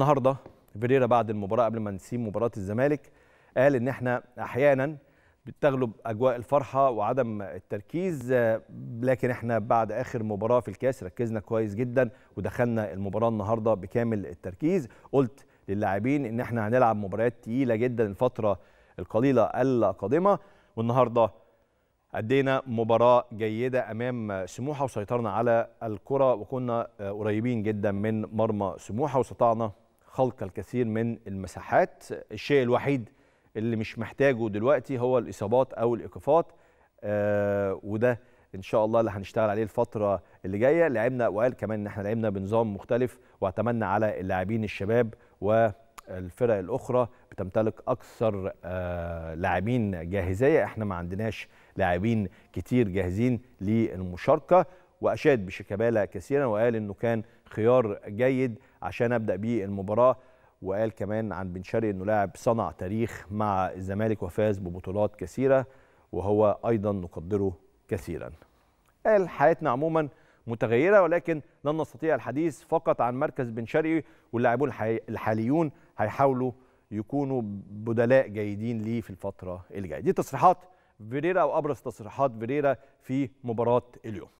النهارده فيريرا بعد المباراه قبل ما نسيب مباراه الزمالك قال ان إحنا أحيانا بتغلب اجواء الفرحه وعدم التركيز لكن إحنا بعد اخر مباراه في الكاس ركزنا كويس جدا ودخلنا المباراه النهارده بكامل التركيز. قلت للاعبين ان إحنا هنلعب مباريات تقيله جدا الفترة القليله القادمه والنهارده أدينا مباراة جيدة أمام سموحة وسيطرنا على الكرة وكنا قريبين جدا من مرمى سموحة واستطعنا خلق الكثير من المساحات. الشيء الوحيد اللي مش محتاجه دلوقتي هو الإصابات أو الإيقافات. آه وده إن شاء الله اللي هنشتغل عليه الفترة اللي جاية. لعبنا وقال كمان إن إحنا لعبنا بنظام مختلف واعتمدنا على اللاعبين الشباب والفرق الأخرى بتمتلك أكثر آه لاعبين جاهزية. إحنا ما عندناش لاعبين كتير جاهزين للمشاركة. وأشاد بشيكابالا كثيرا وقال إنه كان خيار جيد عشان أبدأ بيه المباراة وقال كمان عن بن شرقي إنه لاعب صنع تاريخ مع الزمالك وفاز ببطولات كثيرة وهو أيضا نقدره كثيرا. قال حياتنا عموما متغيرة ولكن لن نستطيع الحديث فقط عن مركز بن شرقي واللاعبون الحاليون هيحاولوا يكونوا بدلاء جيدين ليه في الفترة اللي جاية. دي تصريحات فيريرا أو أبرز تصريحات فيريرا في مباراة اليوم.